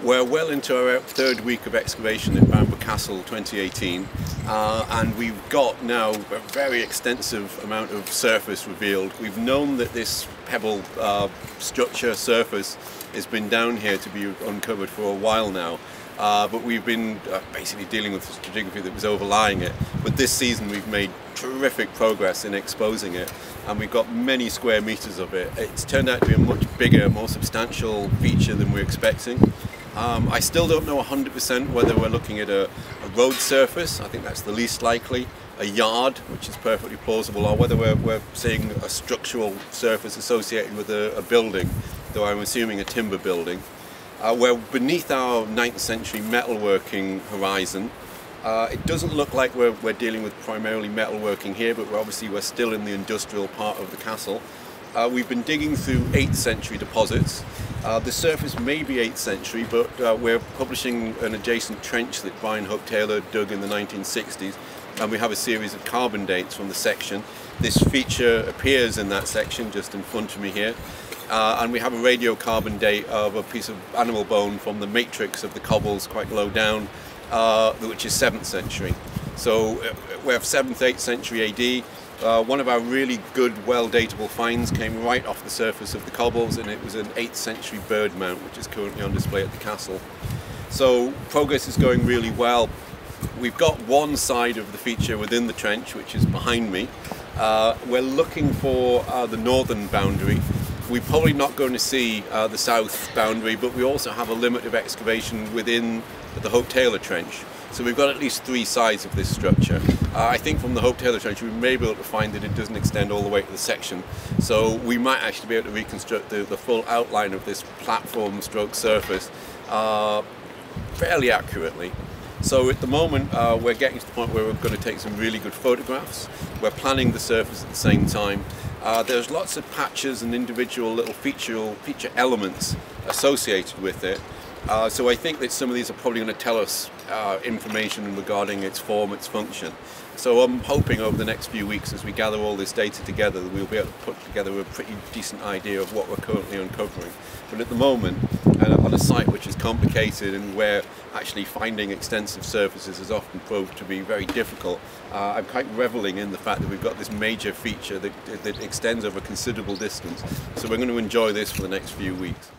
We're well into our third week of excavation at Bamburgh Castle 2018 uh, and we've got now a very extensive amount of surface revealed. We've known that this pebble uh, structure surface has been down here to be uncovered for a while now uh, but we've been uh, basically dealing with the stratigraphy that was overlying it. But this season we've made terrific progress in exposing it and we've got many square meters of it. It's turned out to be a much bigger, more substantial feature than we're expecting. Um, I still don't know 100% whether we're looking at a, a, road surface, I think that's the least likely, a yard, which is perfectly plausible, or whether we're, we're seeing a structural surface associated with a, a building, though I'm assuming a timber building. Uh, we're beneath our 9th century metalworking horizon. Uh, it doesn't look like we're, we're dealing with primarily metalworking here, but obviously we're still in the industrial part of the castle. Uh, we've been digging through 8th century deposits. Uh, the surface may be 8th century, but uh, we're publishing an adjacent trench that Brian Hope Taylor dug in the 1960s, and we have a series of carbon dates from the section. This feature appears in that section just in front of me here. Uh, and we have a radiocarbon date of a piece of animal bone from the matrix of the cobbles quite low down, uh, which is 7th century. So uh, we have 7th, 8th century AD, uh, one of our really good, well-datable finds came right off the surface of the cobbles and it was an 8th century bird mount which is currently on display at the castle. So progress is going really well. We've got one side of the feature within the trench which is behind me. Uh, we're looking for uh, the northern boundary. We're probably not going to see uh, the south boundary but we also have a limit of excavation within the Hope Taylor Trench. So we've got at least three sides of this structure. Uh, I think from the Hope Taylor trench we may be able to find that it doesn't extend all the way to the section. So we might actually be able to reconstruct the, the full outline of this platform stroke surface uh, fairly accurately. So at the moment uh, we're getting to the point where we're going to take some really good photographs. We're planning the surface at the same time. Uh, there's lots of patches and individual little feature, feature elements associated with it. Uh, so I think that some of these are probably going to tell us uh, information regarding its form, its function. So I'm hoping over the next few weeks as we gather all this data together that we'll be able to put together a pretty decent idea of what we're currently uncovering. But at the moment, on a site which is complicated and where actually finding extensive surfaces has often proved to be very difficult, uh, I'm quite reveling in the fact that we've got this major feature that, that extends over a considerable distance. So we're going to enjoy this for the next few weeks.